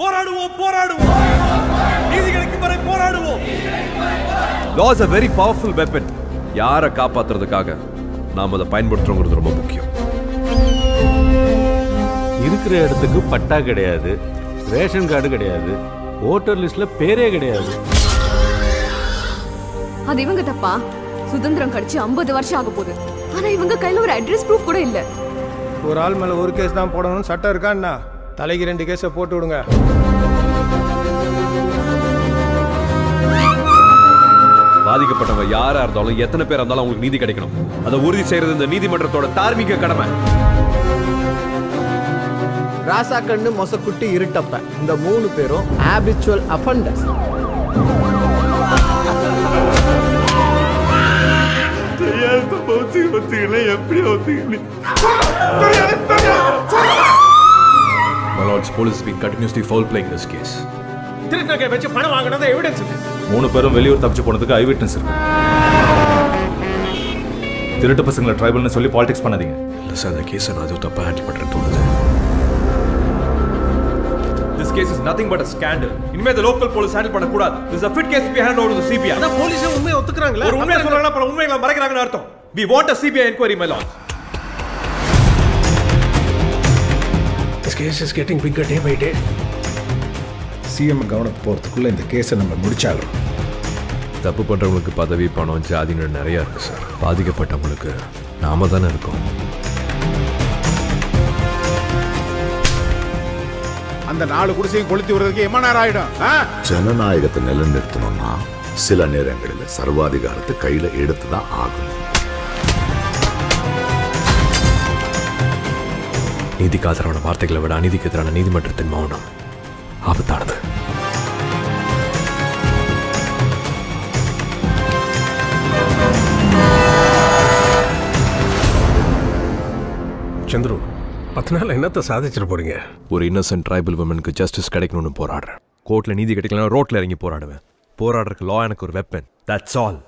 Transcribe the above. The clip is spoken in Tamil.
போராடுவோம் போராடுவோம். நீதி கிடைக்கும் வரை போராடுவோம். Law's a very powerful weapon யாரை காப்பாத்துறதுக்காக நாம் அதை பயன்படுத்துறோங்கிறது ரொம்ப முக்கியம். இருக்கிற இடத்துக்கு பட்டா கிடையாது ரேஷன் கார்டு கிடையாது ஓட்டர் லிஸ்ட்ல பேரே கிடையாது. அது இவங்க தப்பா? சுதந்திரம் கடிச்சு 50 வருஷம் ஆக போகுது. ஆனா இவங்க கையில ஒரு அட்ரஸ் ப்ரூஃப் கூட இல்ல. ஒரு ஆள் மேல ஒரு கேஸ் தான் போடணும்னு சட்டம் இருக்கான்னா தலைக்கு ரெண்டு கேஸை போட்டு விடுங்க. பாதிக்கப்பட்டவங்க யாரா இருந்தாலும் எத்தனை பேர் இருந்தாலும் அவங்களுக்கு நீதி கிடைக்கணும். அதை உறுதி செய்யறது இந்த நீதிமன்றத்தோட தார்மீக கடமை. ராசா கண்ணு மொசக்குட்டி இருட்டப்ப இந்த மூணு பேரும் habitual offenders My lords, police has been continuously foul playing this case. திருநகை வச்சு பணம் வாங்கினது எவிடன்ஸ் இருக்கு மூணு பேரும் வெளியூர் தப்பிச்சு போனதுக்கு ஐ விட்னஸ் இருக்கு திருட்டு பசங்களை ட்ரைபல்னு சொல்லி பாலிடிக்ஸ் பண்ணாதீங்க இல்லை சார் அந்த கேஸை நான் அதுவும் தப்பாக ஹேண்டில் பண்ணுறேன்னு தோணுது This case is nothing but a scandal. இனிமே the local police handle பண்ணக்கூடாது. This is a fit case to be handed over to the CBI. அதான் போலீஸே உண்மையை ஒத்துக்கிறாங்களா ஒரு உண்மையை சொல்றாங்கன்னா அப்புறம் உண்மைகளை மறைக்கிறாங்கன்னு அர்த்தம். We want a CBI inquiry, my lord. Case is getting bigger day by day. CM கவனத்து போகிறதுக்குள்ள இந்த கேஸை நம்ம முடிச்சாகணும். தப்பு பண்றவங்களுக்கு பதவி பணம் ஜாதின்னு நிறைய இருக்கு சார். பாதிக்கப்பட்டவங்களுக்கு நாம தானே இருக்கோம். அந்த நாலு குடிசையும் கொளுத்தி விடுறதுக்கு எம்ம நேரம் ஆயிடும். ஆ? ஜனநாயகத்தை நிலைநிறுத்தணும்னா சில நேரங்களில் சர்வாதிகாரத்தை கையில எடுத்து தான் ஆகணும். நீதிக்கு ஆதரவான வார்த்தைகளை விட அநீதிக்கு எதிரான நீதிமன்றத்தின் மௌனம் ஆபத்தானது. சந்துரு பத்து நாள் என்னத்தை சாதிச்சிட்டு போறீங்க? ஒரு இன்னசென்ட் ட்ரைபல் உமனுக்கு ஜஸ்டிஸ் கிடைக்கணும்னு போராடுறேன். கோர்ட்ல நீதி கிடைக்கலனா ரோட்ல இறங்கி போராடுவேன். போராடுறதுக்கு லா எனக்கு ஒரு வெப்பன் தட்ஸ் ஆல்